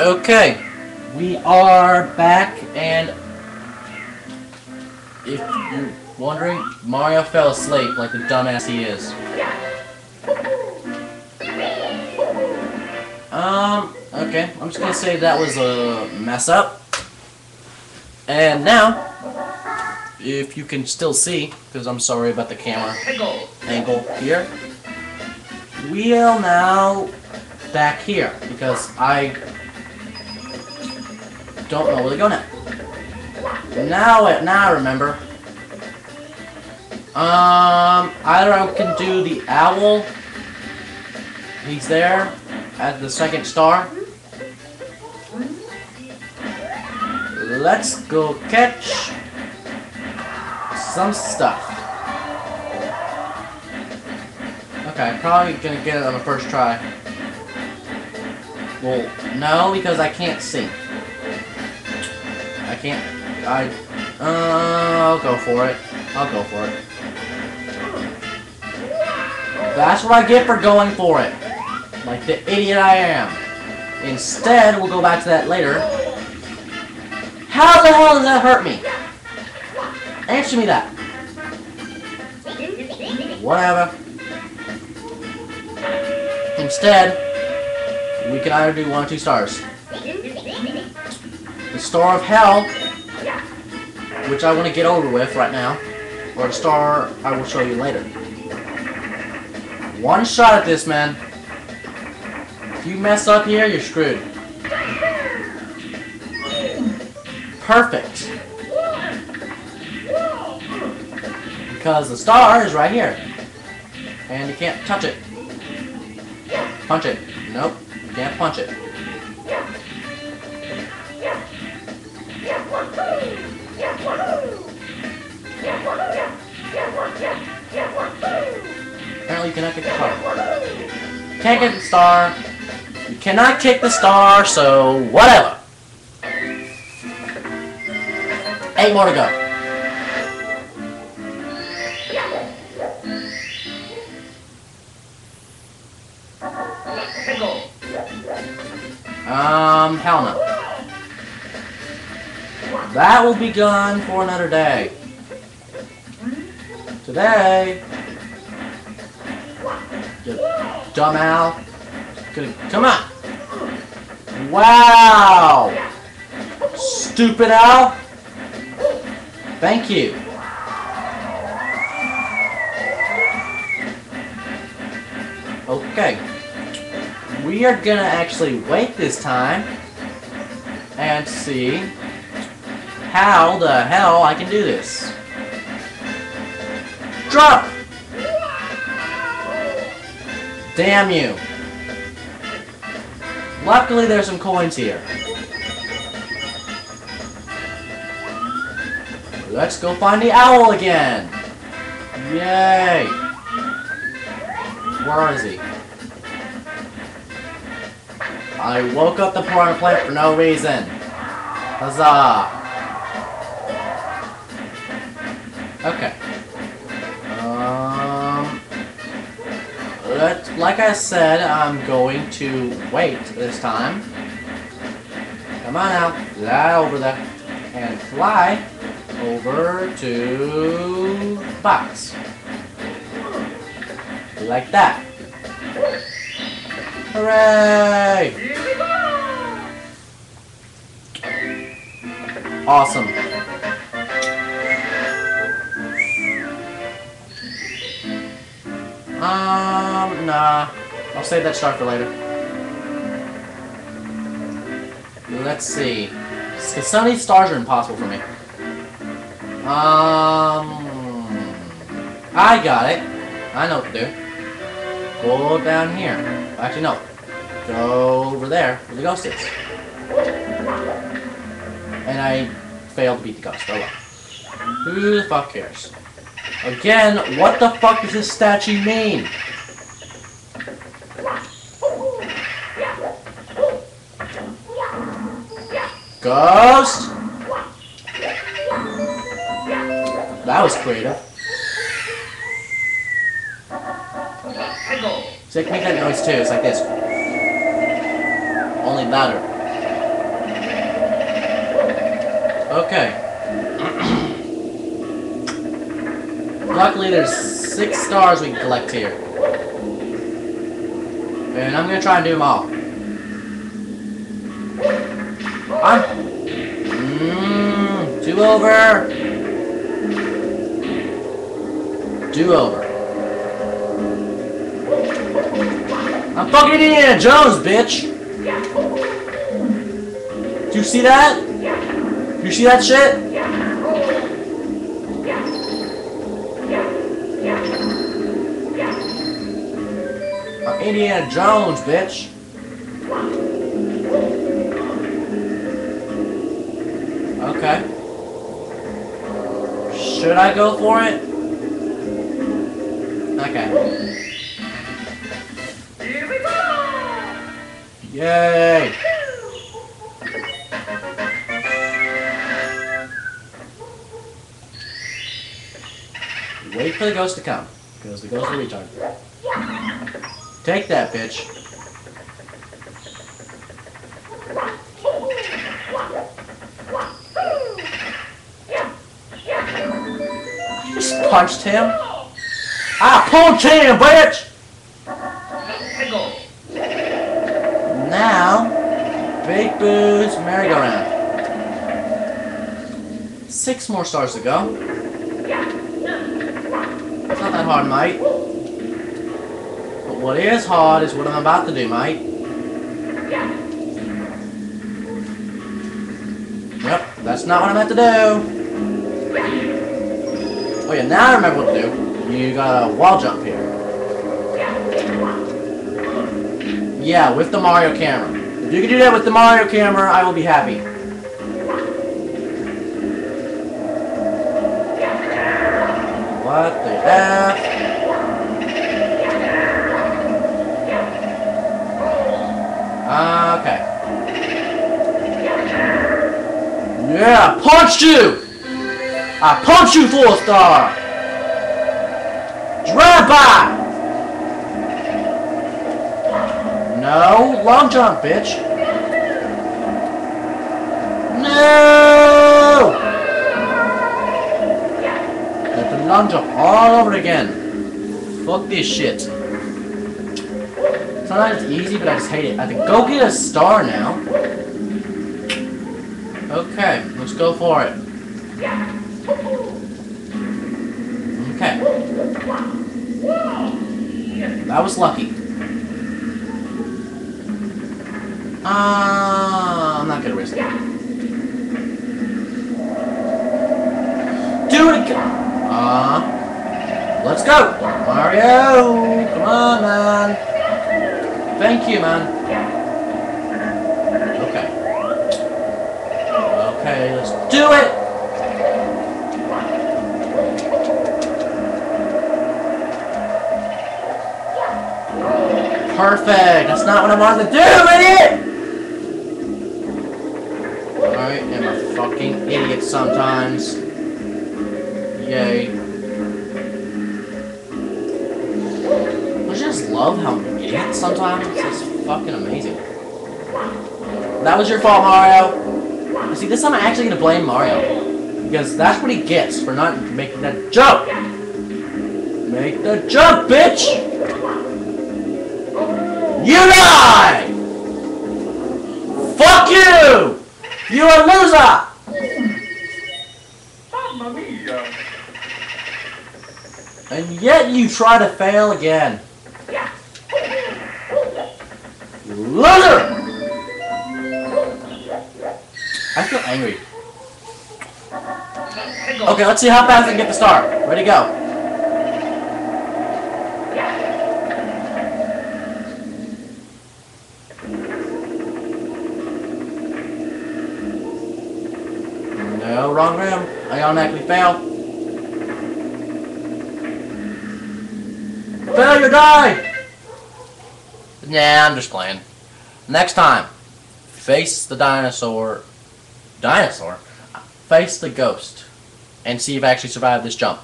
Okay, we are back, and if you're wondering, Mario fell asleep like the dumbass he is. Um, okay, I'm just gonna say that was a mess up. And now, if you can still see, because I'm sorry about the camera angle here, we'll now back here, because I don't know where to go now. Now, I- now I remember. Um, either I can do the owl. He's there at the second star. Let's go catch some stuff. Okay, probably gonna get it on the first try. Well, no, because I can't see. Can't. I. Uh, I'll go for it. I'll go for it. That's what I get for going for it. Like the idiot I am. Instead, we'll go back to that later. How the hell does that hurt me? Answer me that. Whatever. Instead, we can either do one or two stars. The Star of Hell, which I want to get over with right now, or the star I will show you later. One shot at this, man. If you mess up here, you're screwed. Perfect. Because the star is right here. And you can't touch it. Punch it. Nope. You can't punch it. Apparently you cannot kick the star. Can't get the star. You cannot kick the star, so whatever. Eight more to go. Um, hell no. That will be gone for another day. Today, dumb owl. Gonna- Come on. Wow. Stupid owl. Thank you. Okay. We are gonna actually wait this time and see how the hell I can do this. Drop! Damn you. Luckily there's some coins here. Let's go find the owl again. Yay. Where is he? I woke up the piranha plant for no reason. Huzzah. Okay. Like I said, I'm going to wait this time. Come on out. fly over there. And fly over to the box. Like that. Hooray! Awesome. Um, nah. I'll save that star for later. Let's see. Of these stars are impossible for me. Um, I got it. I know what to do. Go down here. Actually, no. Go over there where the ghost is. And I failed to beat the ghost. Oh well. Who the fuck cares? Again, what the fuck does this statue mean? Ghost? That was creative. So make that noise too, it's like this. Only louder. Okay. Luckily, there's six stars we can collect here. And I'm gonna try and do them all. I'm... Mmm, two over. Do over. I'm fucking Indiana Jones, bitch! Do you see that? You see that shit? Indiana Jones, bitch. Okay. Should I go for it? Okay. Here we go! Yay! Wait for the ghost to come, because the ghost will retard. Take that, bitch. Just punched him? I punched him, bitch! Now, Big Boo's merry-go-round. Six more stars to go. It's not that hard, mate. What is hard is what I'm about to do, mate. Yep, that's not what I'm about to do. Oh yeah, now I remember what to do. You got a wall jump here. Yeah, with the Mario camera. If you can do that with the Mario camera, I will be happy. What the F? Yeah, punched you! I punched you for a star! Drive by! No, long jump, bitch. No! The long jump all over again. Fuck this shit. Sometimes it's easy, but I just hate it. I to go get a star now. Okay, let's go for it. Okay. That was lucky. Uh, I'm not gonna risk it. Do it again. Uh, let's go. Mario, come on, man. Thank you, man. Let's do it. Perfect. That's not what I wanted to do, idiot. I am a fucking idiot sometimes. Yay. I just love how I'm an idiot sometimes. It's fucking amazing. That was your fault, Mario. See, this time I'm actually gonna blame Mario. Because that's what he gets for not making that jump. Make the jump, bitch! You die! Fuck you! You're a loser! And yet you try to fail again. Loser! Angry. Okay, let's see how fast I can get the star. Ready, to go. No, wrong room. I automatically fail. Failure die! Nah, I'm just playing. Next time, face the dinosaur. Dinosaur? Face the ghost. And see if I actually survive this jump.